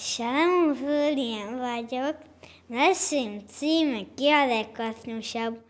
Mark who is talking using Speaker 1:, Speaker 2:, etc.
Speaker 1: Salamon Fúlien vagyok, Leszém címe ki a legkasznyusabb.